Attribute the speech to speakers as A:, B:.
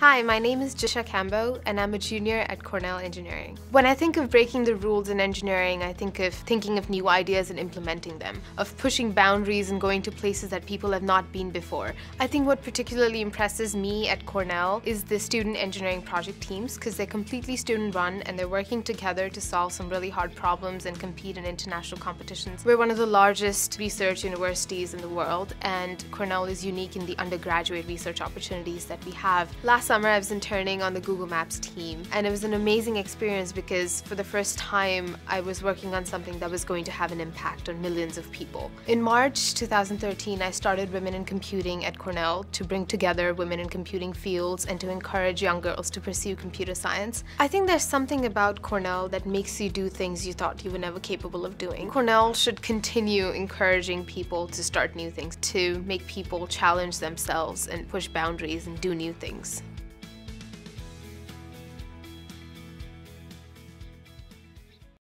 A: Hi, my name is Jisha Kambo, and I'm a junior at Cornell Engineering. When I think of breaking the rules in engineering, I think of thinking of new ideas and implementing them, of pushing boundaries and going to places that people have not been before. I think what particularly impresses me at Cornell is the student engineering project teams because they're completely student run and they're working together to solve some really hard problems and compete in international competitions. We're one of the largest research universities in the world, and Cornell is unique in the undergraduate research opportunities that we have. Last summer I was interning on the Google Maps team and it was an amazing experience because for the first time I was working on something that was going to have an impact on millions of people. In March 2013 I started Women in Computing at Cornell to bring together women in computing fields and to encourage young girls to pursue computer science. I think there's something about Cornell that makes you do things you thought you were never capable of doing. Cornell should continue encouraging people to start new things, to make people challenge themselves and push boundaries and do new things.